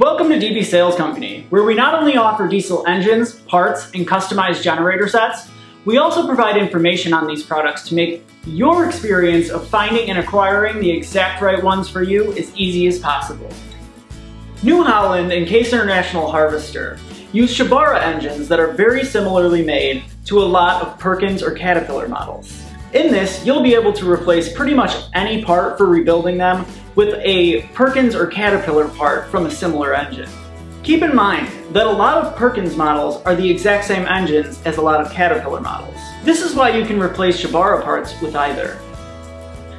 Welcome to DB Sales Company, where we not only offer diesel engines, parts, and customized generator sets, we also provide information on these products to make your experience of finding and acquiring the exact right ones for you as easy as possible. New Holland and Case International Harvester use Shibaura engines that are very similarly made to a lot of Perkins or Caterpillar models. In this, you'll be able to replace pretty much any part for rebuilding them with a Perkins or Caterpillar part from a similar engine. Keep in mind that a lot of Perkins models are the exact same engines as a lot of Caterpillar models. This is why you can replace Shibaura parts with either.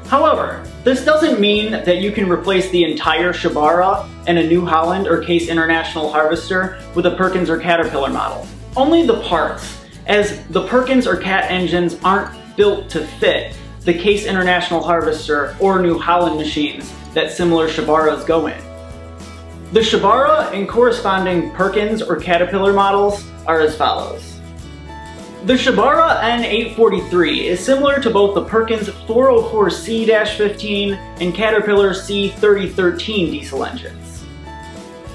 However, this doesn't mean that you can replace the entire Shibaura and a New Holland or Case International Harvester with a Perkins or Caterpillar model. Only the parts, as the Perkins or Cat engines aren't built to fit the Case International Harvester or New Holland machines that similar Shibauras go in. The Shibaura and corresponding Perkins or Caterpillar models are as follows. The Shibaura N843 is similar to both the Perkins 404C-15 and Caterpillar C3013 diesel engines.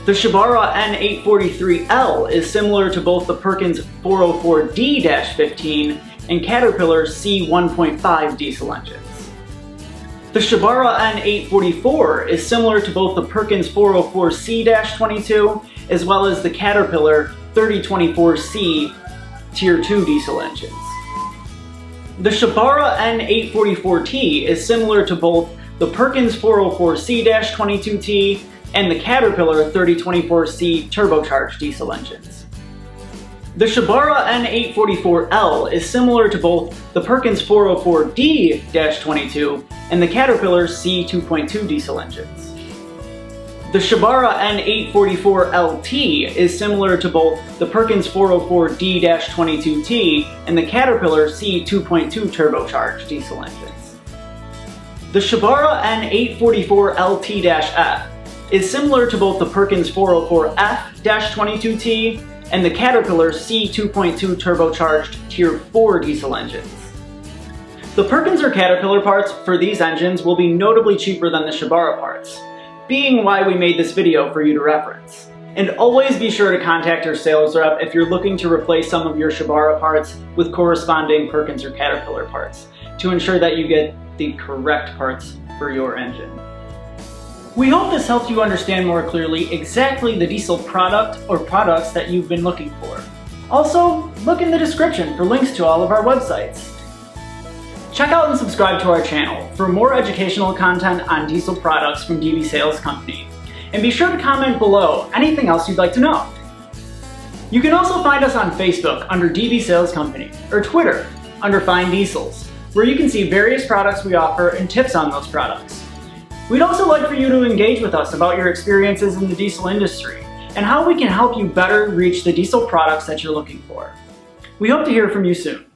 The Shibaura N843L is similar to both the Perkins 404D-15 and Caterpillar C1.5 diesel engines. The Shibaura N844 is similar to both the Perkins 404C-22 as well as the Caterpillar 3024C Tier 2 diesel engines. The Shibaura N844T is similar to both the Perkins 404C-22T and the Caterpillar 3024C turbocharged diesel engines. The Shibaura N844L is similar to both the Perkins 404D-22 and the Caterpillar C2.2 diesel engines. The Shibaura N844LT is similar to both the Perkins 404D-22T and the Caterpillar C2.2 turbocharged diesel engines. The Shibaura N844LT-F is similar to both the Perkins 404F-22T and the Caterpillar C2.2 turbocharged Tier 4 diesel engines. The Perkins or Caterpillar parts for these engines will be notably cheaper than the Shibaura parts, being why we made this video for you to reference. And always be sure to contact your sales rep if you're looking to replace some of your Shibaura parts with corresponding Perkins or Caterpillar parts to ensure that you get the correct parts for your engine. We hope this helped you understand more clearly exactly the diesel product or products that you've been looking for. Also, look in the description for links to all of our websites. Check out and subscribe to our channel for more educational content on diesel products from DB Sales Company. And be sure to comment below anything else you'd like to know. You can also find us on Facebook under DB Sales Company, or Twitter under Find Diesels, where you can see various products we offer and tips on those products. We'd also like for you to engage with us about your experiences in the diesel industry and how we can help you better reach the diesel products that you're looking for. We hope to hear from you soon.